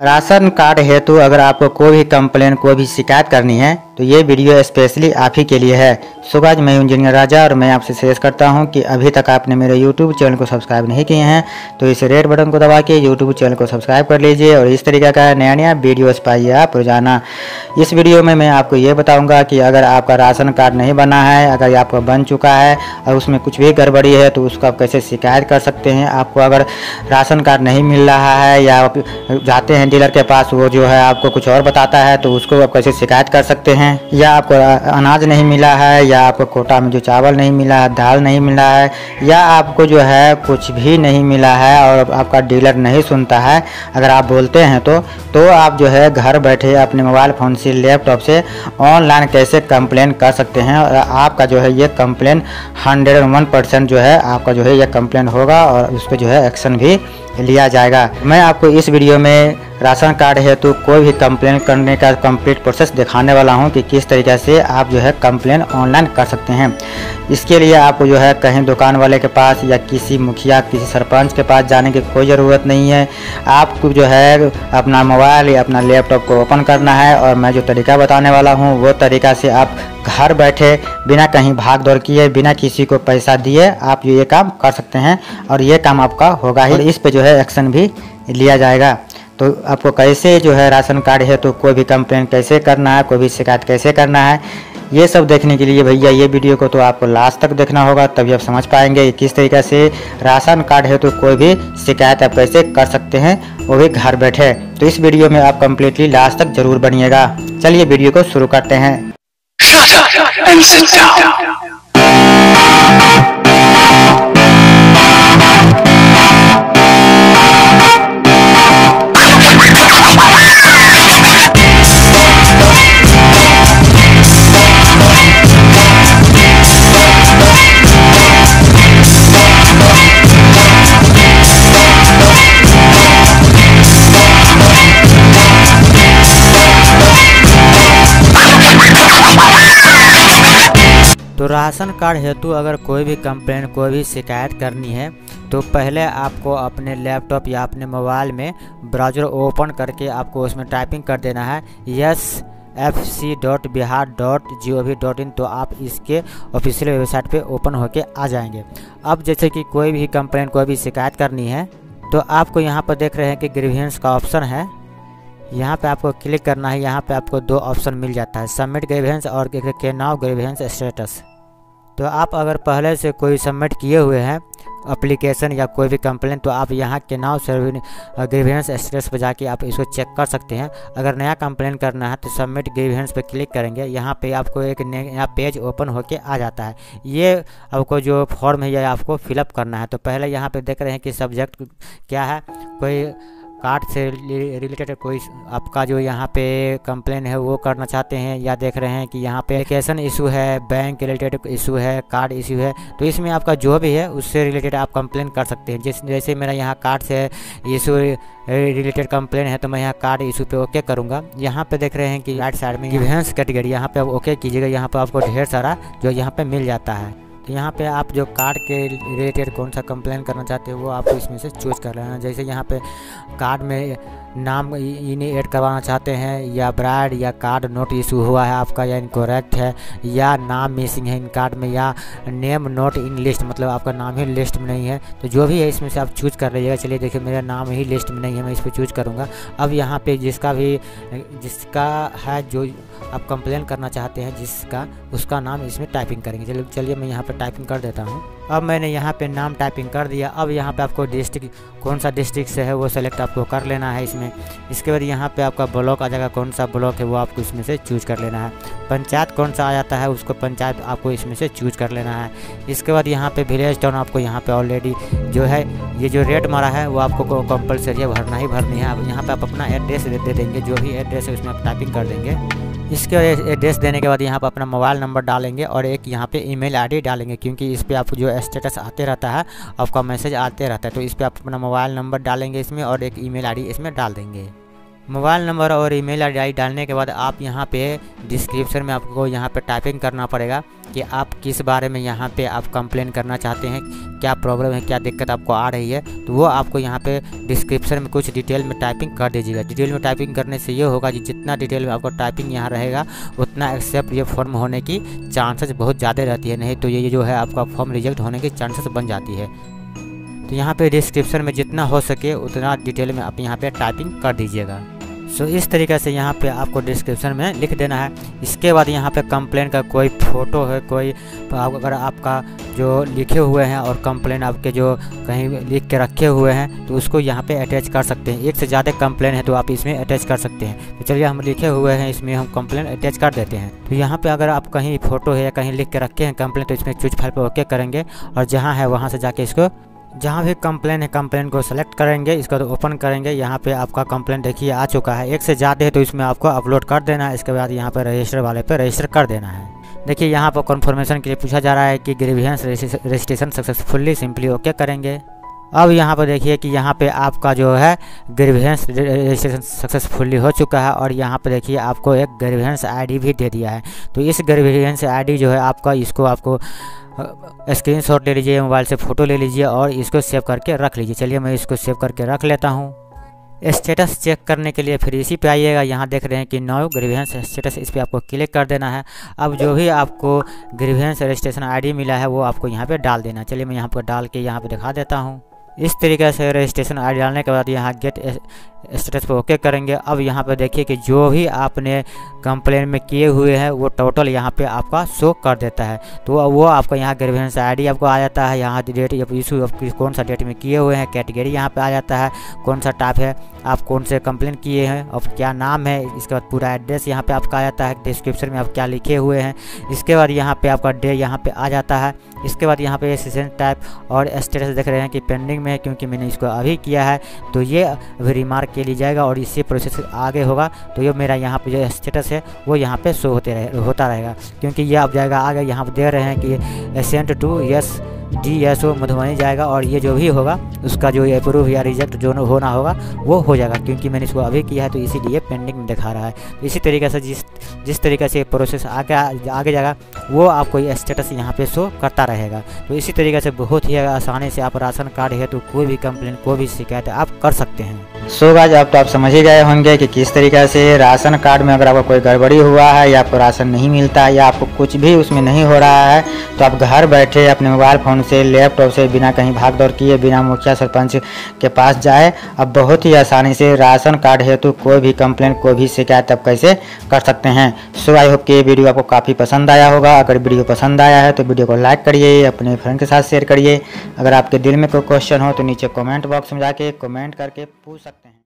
Ration card हेतु अगर आपको कोई भी कंप्लेन कोई भी शिकायत करनी है तो ये वीडियो स्पेशली आप ही के लिए है। सुबह मैं इंजीनियर राजा और मैं आपसे सजेस्ट करता हूँ कि अभी तक आपने मेरे यूट्यूब चैनल को सब्सक्राइब नहीं किए हैं तो इस रेड बटन को दबा के यूट्यूब चैनल को सब्सक्राइब कर लीजिए और इस तरीके का नया नया वीडियोस पाइए आप रोज़ाना। इस वीडियो में मैं आपको ये बताऊँगा कि अगर आपका राशन कार्ड नहीं बना है, अगर आपका बन चुका है और उसमें कुछ भी गड़बड़ी है तो उसको आप कैसे शिकायत कर सकते हैं? आपको अगर राशन कार्ड नहीं मिल रहा है या जाते हैं डीलर के पास, वो जो है आपको कुछ और बताता है तो उसको आप कैसे शिकायत कर सकते हैं? या आपको अनाज नहीं मिला है, या आपको कोटा में जो चावल नहीं मिला है, दाल नहीं मिला है, या आपको जो है कुछ भी नहीं मिला है और आपका डीलर नहीं सुनता है, अगर आप बोलते हैं तो तो आप जो है घर बैठे अपने मोबाइल फ़ोन से, लैपटॉप से ऑनलाइन कैसे कंप्लेन कर सकते हैं? और आपका जो है ये कंप्लेन हंड्रेड वन परसेंट जो है आपका जो है ये कंप्लेन होगा और उस पर जो है एक्शन भी लिया जाएगा। मैं आपको इस वीडियो में राशन कार्ड हेतु तो कोई भी कंप्लेन करने का कंप्लीट प्रोसेस दिखाने वाला हूँ कि किस तरीके से आप जो है कंप्लेन ऑनलाइन कर सकते हैं। इसके लिए आपको जो है कहीं दुकान वाले के पास या किसी मुखिया, किसी सरपंच के पास जाने की कोई ज़रूरत नहीं है। आपको जो है अपना मोबाइल या अपना लैपटॉप को ओपन करना है और मैं जो तरीका बताने वाला हूँ, वो तरीका से आप घर बैठे बिना कहीं भाग दौड़ किए, बिना किसी को पैसा दिए आप ये काम कर सकते हैं और ये काम आपका होगा ही। इस पर जो है एक्शन भी लिया जाएगा। तो आपको कैसे जो है राशन कार्ड है तो कोई भी कंप्लेन कैसे करना है, कोई भी शिकायत कैसे करना है, ये सब देखने के लिए भैया ये वीडियो को तो आपको लास्ट तक देखना होगा तभी आप समझ पाएँगे कि किस तरीके से राशन कार्ड है तो कोई भी शिकायत आप कैसे कर सकते हैं, वो भी घर बैठे। तो इस वीडियो में आप कम्प्लीटली लास्ट तक ज़रूर बनिएगा। चलिए वीडियो को शुरू करते हैं। तो राशन कार्ड हेतु अगर कोई भी कंप्लेन, कोई भी शिकायत करनी है तो पहले आपको अपने लैपटॉप या अपने मोबाइल में ब्राउज़र ओपन करके आपको उसमें टाइपिंग कर देना है। Yes, F C dot Bihar dot G O V dot in तो आप इसके ऑफिशियल वेबसाइट पे ओपन होके आ जाएँगे। अब जैसे कि कोई भी कंप्लेन, कोई भी शिकायत करनी है तो आपको यहाँ पर देख रहे हैं कि ग्रीवियंस का ऑप्शन है। यहाँ पे आपको क्लिक करना है, यहाँ पे आपको दो ऑप्शन मिल जाता है, सबमिट ग्रीवियंस और के नाउ ग्रेवियंस स्टेटस। तो आप अगर पहले से कोई सबमिट किए हुए हैं अप्लीकेशन या कोई भी कंप्लेन तो आप यहाँ के नाव ग्रीवियंस स्टेटस पर जाके आप इसको चेक कर सकते हैं। अगर नया कंप्लेन करना है तो सबमिट ग्रीवियंस पर क्लिक करेंगे। यहाँ पे आपको एक नया पेज ओपन होके आ जाता है। ये आपको जो फॉर्म है, ये आपको फिलअप करना है। तो पहले यहाँ पे देख रहे हैं कि सब्जेक्ट क्या है। कोई कार्ड से रिलेटेड कोई आपका जो यहाँ पे कंप्लेन है वो करना चाहते हैं या देख रहे हैं कि यहाँ पे एप्लीकेशन इशू है, बैंक रिलेटेड इशू है, कार्ड इशू है तो इसमें आपका जो भी है उससे रिलेटेड आप कंप्लेन कर सकते हैं। जिस, जैसे मेरा यहाँ कार्ड से इशू रिलेटेड कंप्लेन है तो मैं यहाँ कार्ड इशू पे ओके करूँगा। यहाँ पे देख रहे हैं कि राइट साइड में इवेंट्स कैटेगरी, यहाँ पे आप ओके कीजिएगा, यहाँ पे आपको ढेर सारा जो यहाँ पे मिल जाता है। तो यहाँ पे आप जो कार्ड के रिलेटेड कौन सा कंप्लेन करना चाहते हो, वो आप इसमें से चूज़ कर लेना जैसे यहाँ पे कार्ड में नाम इन्हें ऐड करवाना चाहते हैं। या ब्राइड या कार्ड नोट इशू हुआ है आपका, या इनकोरेक्ट है, या नाम मिसिंग है इन कार्ड में, या नेम नोट इन लिस्ट मतलब आपका नाम ही लिस्ट में नहीं है। तो जो भी है, इसमें से आप चूज़ कर लीजिएगा। चलिए देखिए, मेरा नाम ही लिस्ट में नहीं है, मैं इस पर चूज़ करूँगा। अब यहाँ पर जिसका भी, जिसका है, जो आप कंप्लेन करना चाहते हैं, जिसका, उसका नाम इसमें टाइपिंग करेंगे। चलिए चलिए मैं यहाँ पर टाइपिंग कर देता हूँ। अब मैंने यहाँ पे नाम टाइपिंग कर दिया। अब यहाँ पे आपको डिस्ट्रिक्ट कौन सा डिस्ट्रिक्ट से है वो सेलेक्ट आपको कर लेना है इसमें। इसके बाद यहाँ पे आपका ब्लॉक आ जाएगा। कौन सा ब्लॉक है वो आपको इसमें से चूज़ कर लेना है। पंचायत कौन सा आ जाता है उसको पंचायत आपको इसमें से चूज़ कर लेना है। इसके बाद यहाँ पे विलेज टाउन आपको यहाँ पे ऑलरेडी जो है, ये जो रेट मारा है वो आपको कंपलसरी भरना ही भरनी है। अब यहाँ पर आप अपना एड्रेस दे देंगे, जो भी एड्रेस है उसमें आप टाइपिंग कर देंगे। इसके एड्रेस देने के बाद यहाँ पर अपना मोबाइल नंबर डालेंगे और एक यहाँ पे ईमेल आईडी डालेंगे, क्योंकि इस पर आप जो स्टेटस आते रहता है, आपका मैसेज आते रहता है तो इस पर आप अपना मोबाइल नंबर डालेंगे इसमें और एक ईमेल आईडी इसमें डाल देंगे। मोबाइल नंबर और ईमेल आई डालने के बाद आप यहाँ पे डिस्क्रिप्शन में आपको यहाँ पे टाइपिंग करना पड़ेगा कि आप किस बारे में यहाँ पे आप कंप्लेन करना चाहते हैं, क्या प्रॉब्लम है, क्या दिक्कत आपको आ रही है तो वो आपको यहाँ पे डिस्क्रिप्शन में कुछ डिटेल में टाइपिंग कर दीजिएगा। डिटेल में टाइपिंग करने से ये होगा कि जितना डिटेल में आपको टाइपिंग यहाँ रहेगा, उतना एक्सेप्ट ये फॉर्म होने की चांसेस बहुत ज़्यादा रहती है, नहीं तो ये जो है आपका फॉर्म रिजेक्ट होने की चांसेस बन जाती है। तो यहाँ पे डिस्क्रिप्शन में जितना हो सके उतना डिटेल में आप यहाँ पे टाइपिंग कर दीजिएगा। सो इस तरीके से यहाँ पे आपको डिस्क्रिप्शन में लिख देना है। इसके बाद यहाँ पे कंप्लेन का कोई फ़ोटो है, कोई अगर आपका जो लिखे हुए हैं और कंप्लेन आपके जो कहीं लिख के रखे हुए हैं तो उसको यहाँ पे अटैच कर सकते हैं। एक से ज़्यादा कंप्लेन है तो आप इसमें अटैच कर सकते हैं। तो चलिए हम लिखे हुए हैं, इसमें हम कंप्लेन अटैच कर देते हैं। तो यहाँ पे अगर आप कहीं फ़ोटो है या कहीं लिख के रखे हैं कंप्लेन तो इसमें चूज़ फ़ाइल पर ओके करेंगे और जहाँ है वहाँ से जाके इसको जहाँ भी कंप्लेन है कंप्लेन को सेलेक्ट करेंगे, इसको तो ओपन करेंगे। यहाँ पे आपका कंप्लेन देखिए, आ चुका है। एक से ज़्यादा है तो इसमें आपको अपलोड कर देना है। इसके बाद यहाँ पे रजिस्टर वाले पे रजिस्टर कर देना है। देखिए, यहाँ पर कन्फर्मेशन के लिए पूछा जा रहा है कि grievance registration successfully simply okay करेंगे। अब यहाँ पर देखिए कि यहाँ पे आपका जो है ग्रेवियंस रजिस्ट्रेशन सक्सेसफुली हो चुका है और यहाँ पे देखिए आपको एक ग्रेवियंस आईडी भी दे दिया है। तो इस ग्रेवियंस आईडी जो है आपका, इसको आपको स्क्रीन शॉट ले लीजिए मोबाइल से फ़ोटो ले लीजिए और इसको सेव करके रख लीजिए। चलिए मैं इसको सेव करके रख लेता हूँ। स्टेटस चेक करने के लिए फिर इसी पे आइएगा। यहाँ देख रहे हैं कि नो ग्रीवेंस स्टेटस इस पर आपको क्लिक कर देना है। अब जो भी आपको ग्रीवेंस रजिस्ट्रेशन आईडी मिला है, वो आपको यहाँ पे डाल देना चलिए मैं यहाँ पर डाल के यहाँ पे दिखा देता हूँ। इस तरीके से रजिस्ट्रेशन आईडी डालने के बाद यहाँ गेट स्टेटस पर ओके करेंगे। अब यहाँ पर देखिए कि जो भी आपने कंप्लेन में किए हुए हैं, वो टोटल यहाँ पे आपका शो कर देता है। तो वो आपका यहाँ ग्रेवियंस आईडी आपको आ जाता है। यहाँ डेट इशू कौन सा डेट में किए हुए हैं कैटेगरी यहाँ पे आ जाता है। कौन सा टाइप है, आप कौन से कंप्लेन किए हैं और क्या नाम है, इसके बाद पूरा एड्रेस यहाँ पर आपका आ जाता है। डिस्क्रिप्शन में आप क्या लिखे हुए हैं। इसके बाद यहाँ पर आपका डे यहाँ पर आ जाता है। इसके बाद यहाँ पे सेशन टाइप और स्टेटस देख रहे हैं कि पेंडिंग में है क्योंकि मैंने इसको अभी किया है तो ये अभी रिमार्क के लिए जाएगा और इससे प्रोसेस आगे होगा। तो ये मेरा यहाँ पे जो स्टेटस है, वो यहाँ पे शो होते रहे, होता रहेगा। क्योंकि ये अब जाएगा, आगे यहाँ पर दे रहे हैं कि accent to yes D S O Madhubani जाएगा और ये जो भी होगा, उसका जो अप्रूव या रिजेक्ट जो होना होगा, वो हो जाएगा, क्योंकि मैंने इसको अभी किया है तो इसीलिए पेंडिंग में दिखा रहा है। तो इसी तरीके से जिस जिस तरीके से प्रोसेस आगे आगे जाएगा, वो आपको ये स्टेटस यहाँ पे शो करता रहेगा। तो इसी तरीके से बहुत ही आसानी से आप राशन कार्ड है तो कोई भी कंप्लेन कोई भी शिकायत आप कर सकते हैं। सो गाज अब तो आप समझ ही गए होंगे कि किस तरीके से राशन कार्ड में अगर आपको कोई गड़बड़ी हुआ है, या आपको राशन नहीं मिलता है या आपको कुछ भी उसमें नहीं हो रहा है तो आप घर बैठे अपने मोबाइल फ़ोन से लैपटॉप से बिना कहीं भाग दौड़ किए, बिना मुखिया सरपंच के पास जाए, अब बहुत ही आसानी से राशन कार्ड हेतु कोई भी कंप्लेन कोई भी शिकायत आप कैसे कर सकते हैं? सो आई होप कि ये वीडियो आपको काफ़ी पसंद आया होगा। अगर वीडियो पसंद आया है तो वीडियो को लाइक करिए, अपने फ्रेंड के साथ शेयर करिए। अगर आपके दिल में कोई क्वेश्चन हो तो नीचे कॉमेंट बॉक्स में जाके कॉमेंट करके पूछ सकते हैं।